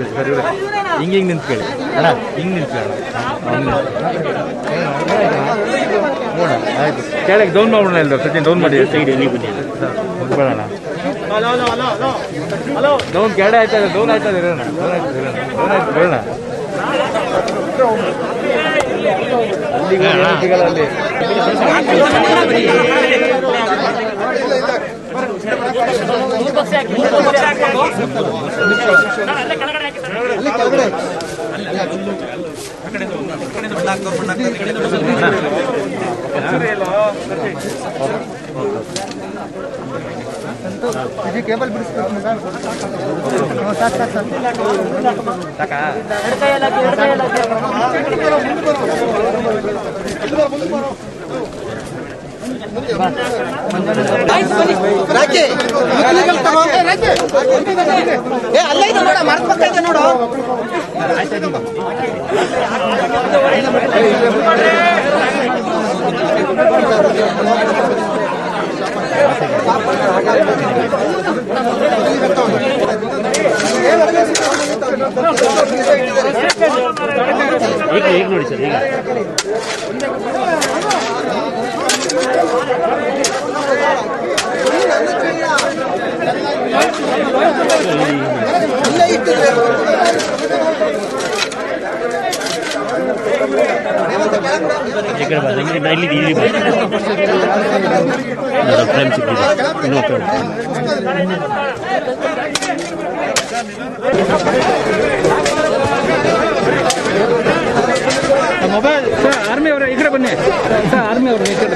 ನಿಂತ್ಕೊಳ್ಳಿ ಸರಿ. ಹಿಂಗೆ ಹಿಂಗೆ ನಿಂತ್ಕೊಳ್ಳಿ. ಅಣ್ಣ ಹಿಂಗೆ ನಿಂತ್ಕೊಳ್ಳಿ. ನೋಡ ಆಯ್ತು. ಕೆಳಗೆ ಡೌನ್ ಮಾಡೋಣ ಇಲ್ಲ ಸಚಿನ್ ಡೌನ್ ಮಾಡಿ. ಮುಗ್ಬೇಡಣ ಡೌನ್ ಕೆಳಗೆ ಆಯ್ತಾ ಇದೆ ಡೌನ್ ಆಯ್ತಾ ಇರೋಣ. ಡೌನ್ ಆಯ್ತದೆ ಇರೋಣ. ಡೌನ್ ಆಯ್ತು ಬರೋಣ ಅಲ್ಲಿಗೆ ಏನೂ ಸಿಗಲ್ಲ ಅಲ್ಲಿ. ಇದು ಕೇಬಲ್ ಬಿಡಿಸ್ಬೇಕು ಹ್ಞೂ, ಸಾಕು ಸಾಕು ಸಾಕು ಏ ಅಲ್ಲ ಇದೆ ನೋಡ ಮರದ ಪಕ್ಕ ಇದೆ ನೋಡು. ಈಗ ನೋಡಿ ಸರ್ ಈಗ. ಕಡೆ ಬಾ ಇಲ್ಲಿ ಇಲ್ಲಿ ಇಲ್ಲಿ ಬಾ ಫ್ರೇಮ್ ಸಿಕ್ಕಿದೆ ಇನ್ನೊಂದು ಮೊಬೈಲ್ ಸರ್ ಆರ್ಮಿ ಅವರ ಈ ಕಡೆ ಬನ್ನಿ ಸರ್ ಆರ್ಮಿ ಅವರು ಈ ಕಡೆ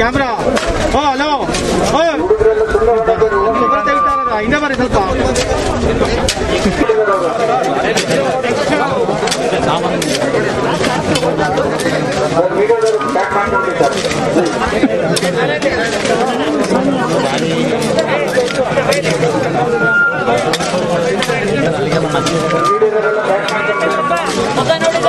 ಕ್ಯಾಮ್ರಾ ಓ ಹಲೋ ಓ ಬರುತ್ತೆ ಇದ್ದಾರಲ್ಲ ಇನ್ನ ಬರೀ ಸ್ವಲ್ಪ ಮಗ ನೋಡಿದ